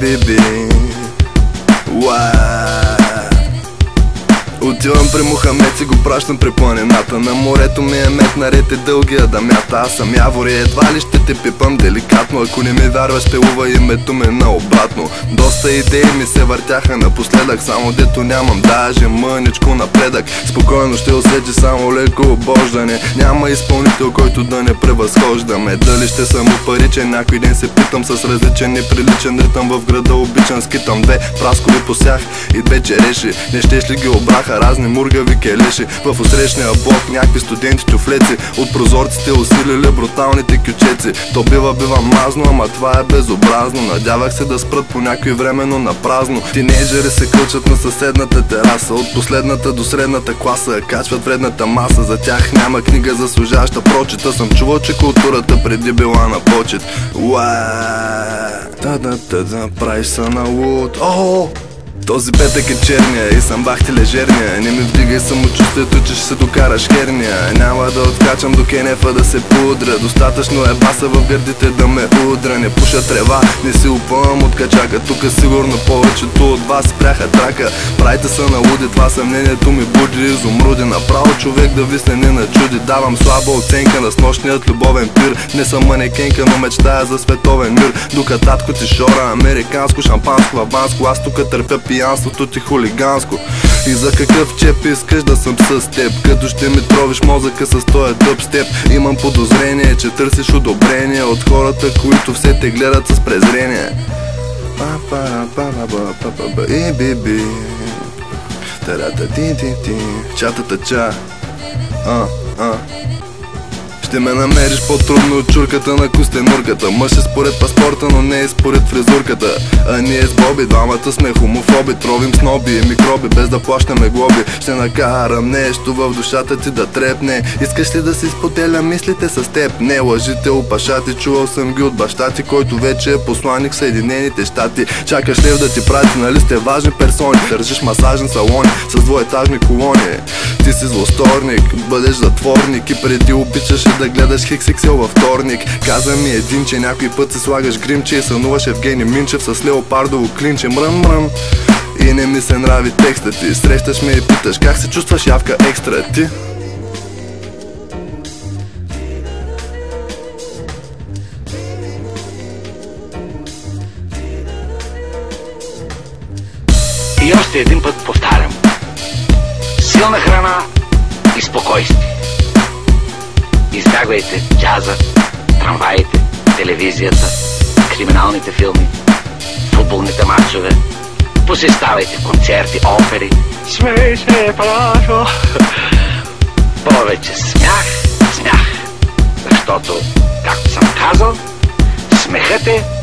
биби Отивам при Мухамед и го пращам при планината. На морето ми е мет, наред дългия да мята. Аз съм явор и едва ли ще те пипам деликатно. Ако не ми вярваш, пелува името ми наобратно Доста идеи ми се въртяха напоследък Само дето нямам даже мъничко напредък. Спокойно ще усети само леко обождане. Няма изпълнител, който да не превъзхождаме. Дали ще съм паричен, някой ден се питам С различен неприличен ритъм. В града обичан Скитам две праскови посях и две череши. Не щеш ли ги обраха? Разни мургави келеши В усрещния блок някакви студенти чуфлеци От прозорците усилили бруталните кючеци То бива бива мазно, ама това е безобразно. Надявах се да спрат по някой времено на празно. Тинейджери се кълчат на съседната тераса. От последната до средната класа Качват вредната маса. За тях няма книга заслужаща прочита Съм чувал, че културата преди била на почет. Уаа, та-да-та-да, правиш са на луд. О, този петък е черния и съм бахти лежерния. Не ми вдигай самочувствието, че ще се докараш херния. Няма да откачам до кенефа да се пудра. Достатъчно е баса в гърдите да ме удра. Не пуша трева, не си упъвам от качака. Тук сигурно повечето от вас спряха трака. Прайте са на луди, това съмнението ми буди. Изумруди направо човек да висне не на чуди. Давам слаба оценка на снощният любовен пир. Не съм манекенка, но мечтая за световен мир. Докато татко ти шора, американско, шампанско, аванско Аз тук търпя пи пиянството ти хулиганско. И за какъв чеп искаш да съм с теб? Като ще ми тровиш мозъка с този степ. Имам подозрение, че търсиш одобрение От хората, които все те гледат с презрение. И биби Тарата ти ти ти. Чатата ча. А, а ще ме намериш по-трудно от чурката на костенурката. Мъж е според паспорта, но не е според фризурката. А ние с Боби, двамата сме хомофоби. Тровим сноби и микроби, без да плащаме глоби. Ще накарам нещо в душата ти да трепне. Искаш ли да си споделя мислите с теб? Не лъжите, опашати, чувал съм ги от баща ти Който вече е посланник в Съединените щати. Чакаш лев да ти прати, нали сте важни персони? Държиш масажен салон с двоетажни колони. Ти си злосторник, бъдеш затворник И преди обичаш да гледаш XXL във вторник. Каза ми един, че някой път се слагаш гримче И сънуваш Евгений Минчев с леопардово клинче. Мръм, мръм. И не ми се нрави текста ти. Срещаш ме и питаш как се чувстваш явка екстра ти? И още един път повтарям. Силна храна и спокойствие. Избягвайте джаза, трамваите, телевизията, криминалните филми, футболните матчове. Посещавайте концерти, опери. Смей се, Палашо! Повече смях, смях. Защото, както съм казал, смехът е!